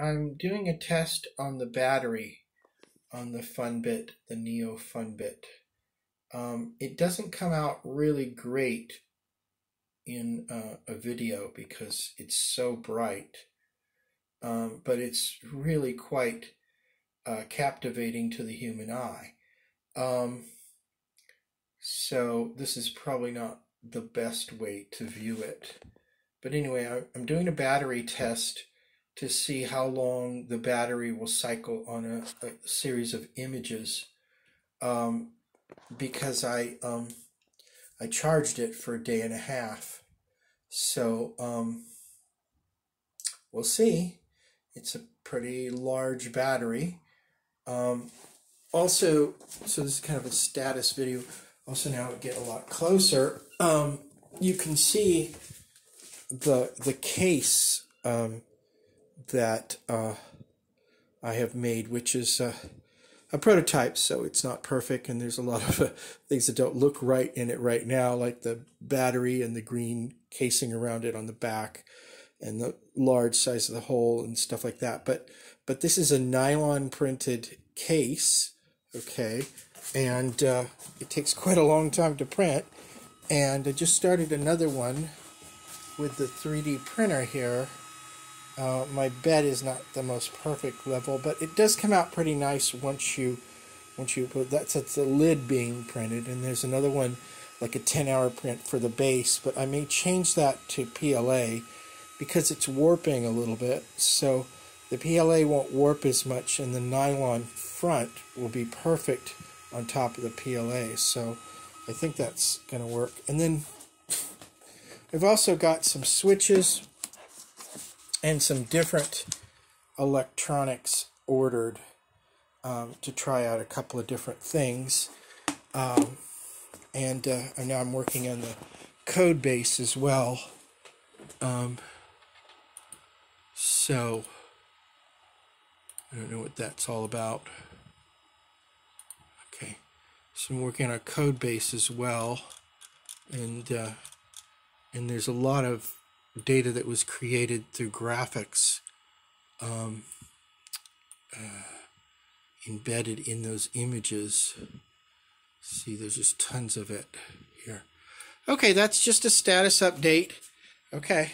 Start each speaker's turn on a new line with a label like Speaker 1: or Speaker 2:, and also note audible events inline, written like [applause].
Speaker 1: I'm doing a test on the battery on the Funbit, the Neo Funbit. Um, it doesn't come out really great in uh, a video because it's so bright, um, but it's really quite uh, captivating to the human eye. Um, so this is probably not the best way to view it. But anyway, I'm doing a battery test to see how long the battery will cycle on a, a series of images um, because I um, I charged it for a day and a half. So um, we'll see. It's a pretty large battery. Um, also, so this is kind of a status video. Also now get a lot closer. Um, you can see the the case um, that uh, I have made, which is uh, a prototype, so it's not perfect, and there's a lot of uh, things that don't look right in it right now, like the battery and the green casing around it on the back, and the large size of the hole and stuff like that. But but this is a nylon printed case, okay, and uh, it takes quite a long time to print. And I just started another one with the 3D printer here uh, my bed is not the most perfect level, but it does come out pretty nice once you once you put that's that's the lid being printed, and there's another one like a 10 hour print for the base, but I may change that to PLA because it's warping a little bit. So the PLA won't warp as much, and the nylon front will be perfect on top of the PLA. So I think that's going to work. And then [laughs] I've also got some switches and some different electronics ordered um, to try out a couple of different things. Um, and uh, now I'm working on the code base as well. Um, so I don't know what that's all about. Okay, so I'm working on a code base as well, and uh, and there's a lot of data that was created through graphics um, uh, embedded in those images. See, there's just tons of it here. Okay, that's just a status update. Okay.